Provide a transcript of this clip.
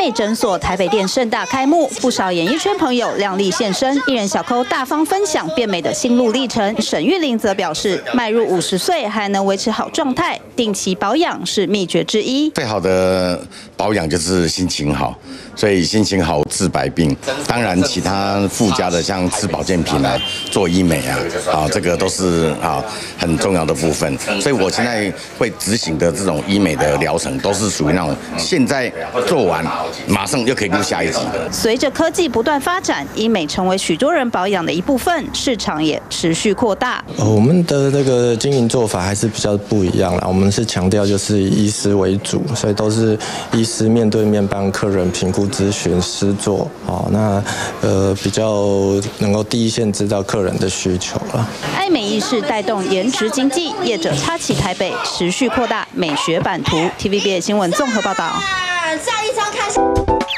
美诊所台北店盛大开幕，不少演艺圈朋友亮丽现身，艺人小抠大方分享变美的心路历程。沈玉玲则表示，迈入五十岁还能维持好状态，定期保养是秘诀之一。最好的保养就是心情好，所以心情好治百病。当然，其他附加的像吃保健品啊、做医美啊，啊，这个都是啊很重要的部分。所以我现在会执行的这种医美的疗程，都是属于那种现在做完马上就可以录下一集的。随着科技不断发展，医美成为许多人保养的一部分，市场也持续扩大。我们的那个经营做法还是比较不一样啦，我们是强调就是以医师为主，所以都是医师面对面帮客人评估、咨询、师做。哦，那呃比较能够第一线知道客人的需求了。爱美意识带动颜值经济，业者插旗台北，持续扩大美学版图。TVB 新闻综合报道。